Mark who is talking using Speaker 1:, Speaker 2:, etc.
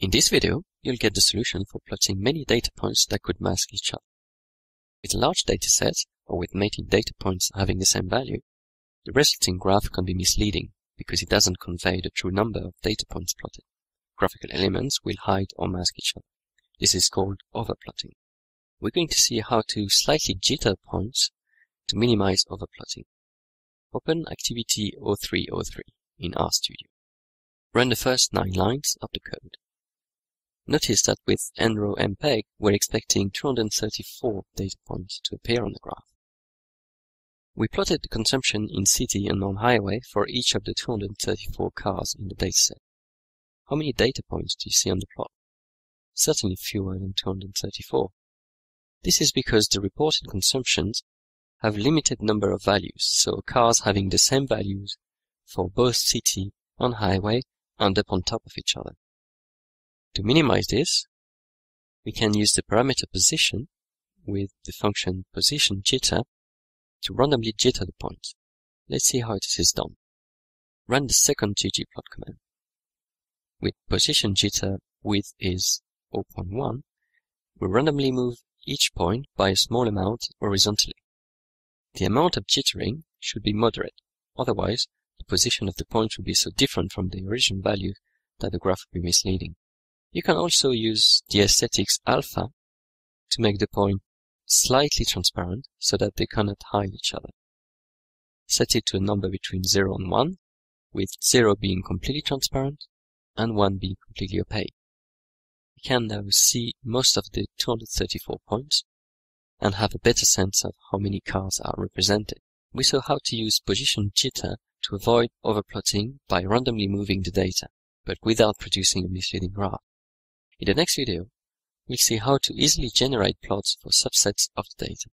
Speaker 1: In this video, you'll get the solution for plotting many data points that could mask each other. With a large dataset, or with many data points having the same value, the resulting graph can be misleading because it doesn't convey the true number of data points plotted. Graphical elements will hide or mask each other. This is called overplotting. We're going to see how to slightly jitter points to minimize overplotting. Open Activity 0303 in RStudio. Run the first nine lines of the code. Notice that with nrow mpg, we're expecting 234 data points to appear on the graph. We plotted the consumption in city and on highway for each of the 234 cars in the dataset. How many data points do you see on the plot? Certainly fewer than 234. This is because the reported consumptions have limited number of values, so cars having the same values for both city and highway end up on top of each other. To minimize this, we can use the parameter position with the function position jitter to randomly jitter the point. Let's see how this is done. Run the second ggplot command. With position jitter width is 0.1, we randomly move each point by a small amount horizontally. The amount of jittering should be moderate, otherwise the position of the point will be so different from the original value that the graph will be misleading. You can also use the aesthetics alpha to make the point slightly transparent so that they cannot hide each other. Set it to a number between 0 and 1, with 0 being completely transparent and 1 being completely opaque. We can now see most of the 234 points and have a better sense of how many cars are represented. We saw how to use position jitter to avoid overplotting by randomly moving the data, but without producing a misleading graph. In the next video, we'll see how to easily generate plots for subsets of the data.